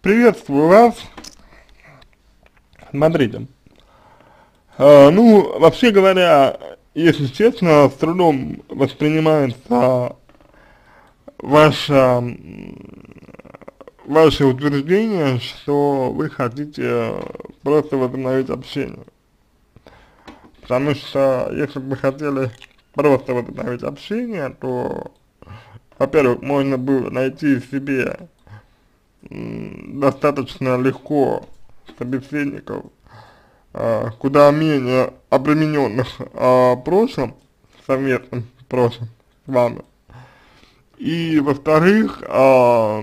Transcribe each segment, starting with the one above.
Приветствую вас. Смотрите, э, ну, вообще говоря, если честно, с трудом воспринимается ваше, ваше утверждение, что вы хотите просто возобновить общение. Потому что, если бы вы хотели просто возобновить общение, то, во-первых, можно было найти себе достаточно легко собеседников, э, куда менее обремененных э, прошлым, совместным прошлым с вами. И во-вторых, э,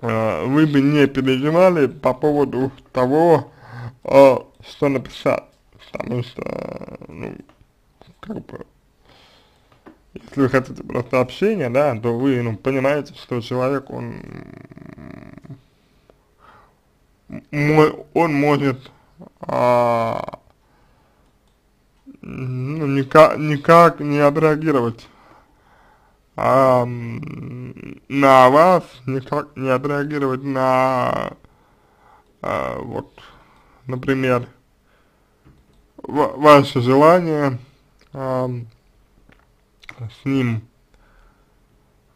вы бы не переживали по поводу того, что написать, потому что, ну, как бы, если вы хотите просто общения, да, то вы, ну, понимаете, что человек, он, он может, а, ну, никак, никак не отреагировать а, на вас, никак не отреагировать на, а, вот, например, ваше желание, а, с ним,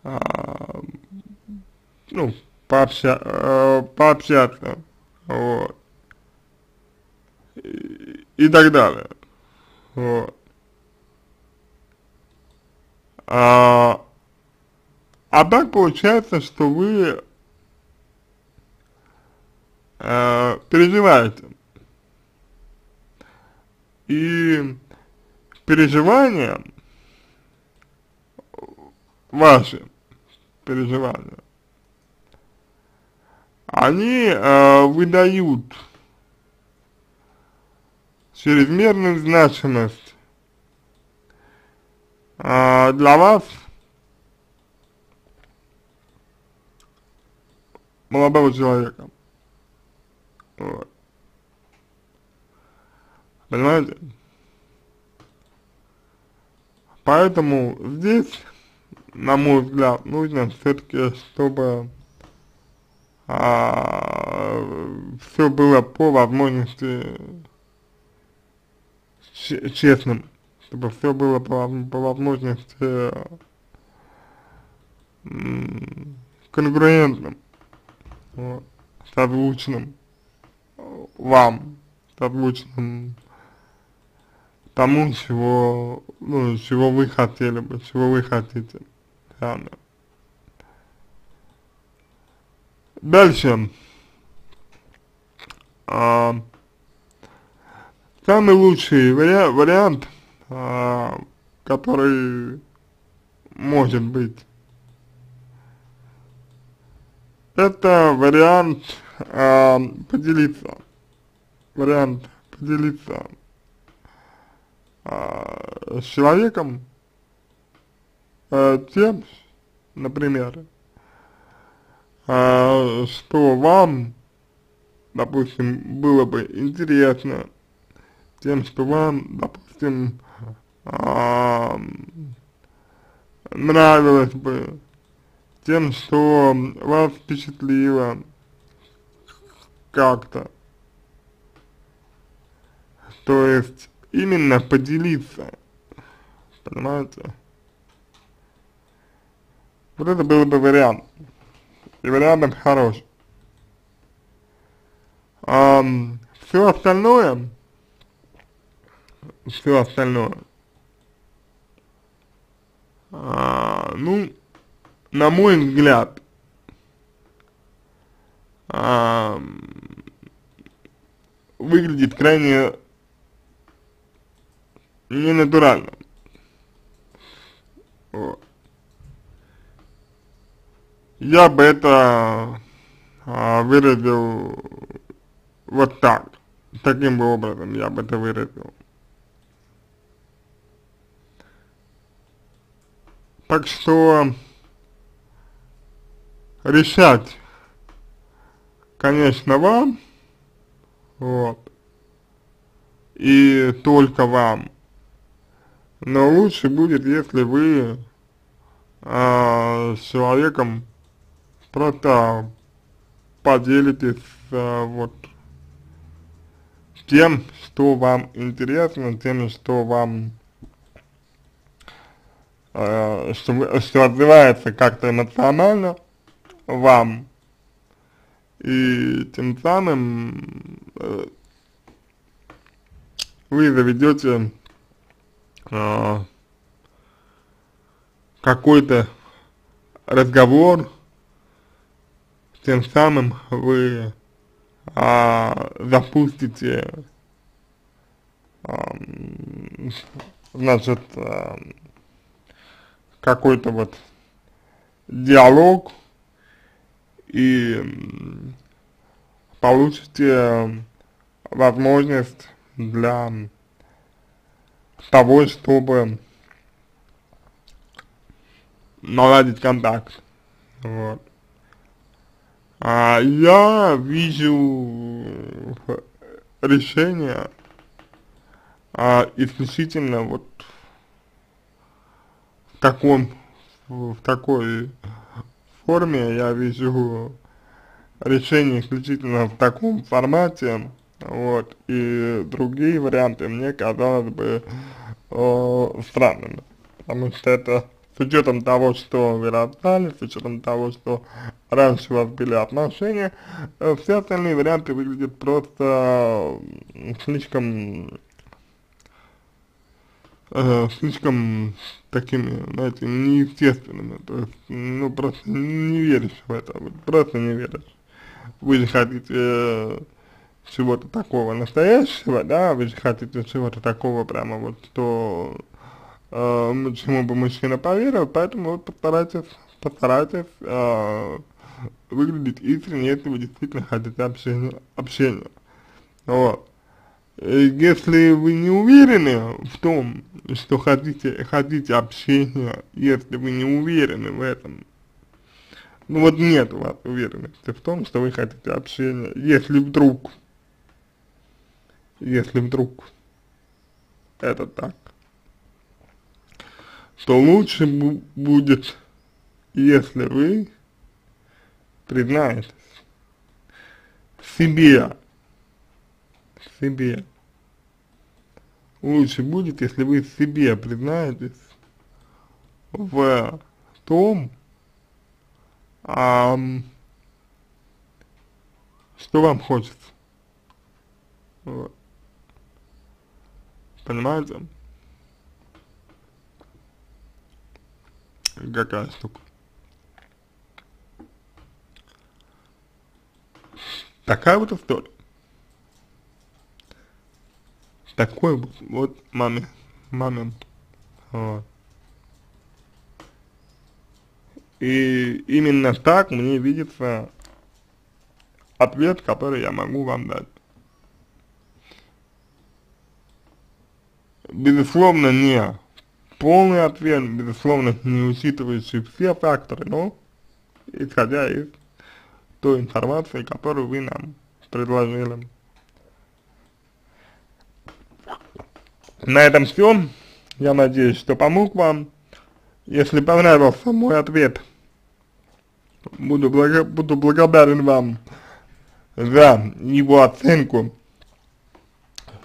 а, ну, пообща, а, пообщаться, вот, и, и так далее, вот. А, а так получается, что вы э, переживаете. И переживания ваши переживания, они э, выдают чрезмерную значимость э, для вас молодого человека. Вот. Понимаете? Поэтому здесь на мой взгляд, нужно все-таки, чтобы а, все было по возможности честным, чтобы все было по, по возможности конкурентным, вот, созвучным вам, созвучным тому, чего, ну, чего вы хотели бы, чего вы хотите рано. Дальше. А, самый лучший вариант, вариант а, который может быть, это вариант а, поделиться, вариант поделиться а, с человеком, э, тем, например, э, что вам, допустим, было бы интересно, тем, что вам, допустим, э, нравилось бы, тем, что вас впечатлило как-то. То есть именно поделиться, понимаете? Вот это был бы вариант. И вариант хороший. А, все остальное, все остальное, а, ну, на мой взгляд, а, выглядит крайне ненатурально. Вот я бы это а, выразил вот так, таким бы образом я бы это выразил. Так что решать, конечно, вам, вот, и только вам, но лучше будет, если вы э, человеком просто поделитесь э, вот тем, что вам интересно, тем, что вам, э, что, что отзывается как-то эмоционально вам, и тем самым э, вы заведете э, какой-то разговор, тем самым вы а, запустите, а, значит, а, какой-то вот диалог и получите возможность для того, чтобы наладить контакт. Вот. А я вижу решение а, исключительно вот в таком, в такой форме, я вижу решение исключительно в таком формате, вот, и другие варианты мне казалось бы э, странными, потому что это с учетом того, что вы расстались, с учетом того, что раньше у вас были отношения, э, все остальные варианты выглядят просто слишком, э, слишком такими, знаете, неестественными, то есть, ну, просто не веришь в это, просто не веришь. Вы же хотите э, чего-то такого настоящего, да, вы же хотите чего-то такого прямо вот, что э, чему бы мужчина поверил, поэтому вот постарайтесь, постарайтесь э, выглядеть искренне, если вы действительно хотите общения. общения. Вот. И если вы не уверены в том, что хотите, хотите общения, если вы не уверены в этом, ну вот нет у вас уверенности в том, что вы хотите общения, если вдруг, если вдруг это так, то лучше будет, если вы признаетесь себе, себе. Лучше будет, если вы себе признаетесь в том, а, что вам хочется. Понимаете? Какая штука? Такая вот история. Такой вот, маме, момент. Вот. И именно так мне видится ответ, который я могу вам дать. Безусловно, не полный ответ, безусловно, не учитывающий все факторы, но исходя из той информации, которую вы нам предложили. На этом все. Я надеюсь, что помог вам. Если понравился мой ответ, буду, благо, буду благодарен вам за его оценку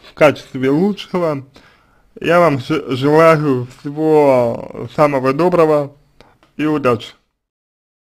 в качестве лучшего. Я вам желаю всего самого доброго и удачи.